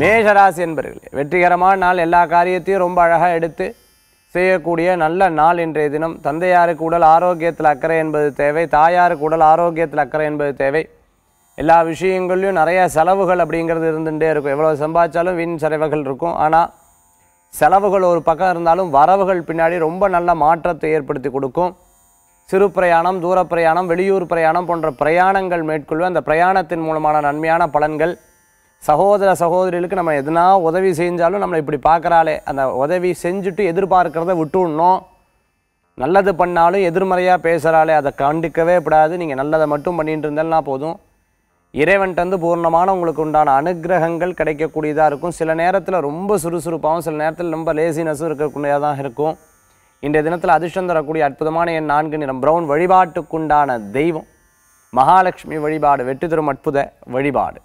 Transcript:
மேஷராசி என்பர்களே வெற்றிகரமான நாள் எல்லா காரியத்தையும் ரொம்ப அழகாக எடுத்து செய்யக்கூடிய நல்ல நாள் இன்றைய தினம். தந்தையாருக்கு உடல் ஆரோக்கியத்தில் அக்கறை என்பது தேவை தாயாருக்கு உடல் ஆரோக்கியத்தில் அக்கறை என்பது தேவை. எல்லா விஷயங்கள்லையும் நிறைய செலவுகள் அப்படிங்கிறது இருந்துகிட்டே இருக்கும். எவ்வளோ சம்பாதிச்சாலும் வீண் செலவுகள் இருக்கும். ஆனால் செலவுகள் ஒரு பக்கம் இருந்தாலும் வரவுகள் பின்னாடி ரொம்ப நல்ல மாற்றத்தை ஏற்படுத்தி கொடுக்கும். சிறு பிரயாணம் தூர பிரயாணம் வெளியூர் பிரயாணம் போன்ற பிரயாணங்கள் மேற்கொள்வேன். அந்த பிரயாணத்தின் மூலமான நன்மையான பலன்கள் சகோதர சகோதரிகளுக்கு நம்ம எதனா உதவி செஞ்சாலும் நம்மளை இப்படி பார்க்குறாளே. அந்த உதவி செஞ்சுட்டு எதிர்பார்க்கிறத விட்டுடணும். நல்லது பண்ணாலும் எதிர்மறையாக பேசுகிறாளே அதை கண்டிக்கவே கூடாது. நீங்கள் நல்லதை மட்டும் பண்ணிட்டு இருந்தேன்னா போதும். இறைவன்ட்டு பூர்ணமான உங்களுக்கு உண்டான அனுக்கிரகங்கள் கிடைக்கக்கூடியதாக இருக்கும். சில நேரத்தில் ரொம்ப சுறுசுறுப்பாகவும் சில நேரத்தில் ரொம்ப லேசினஸும் இருக்கக்கூடியதாக தான் இருக்கும். இன்றைய தினத்தில் அதிர்ஷ்டம் தரக்கூடிய அற்புதமான என் நான்கு நிறம் ப்ரௌன் வழிபாட்டுக்குண்டான தெய்வம். மகாலட்சுமி வழிபாடு வெற்றி தரும் அற்புத வழிபாடு.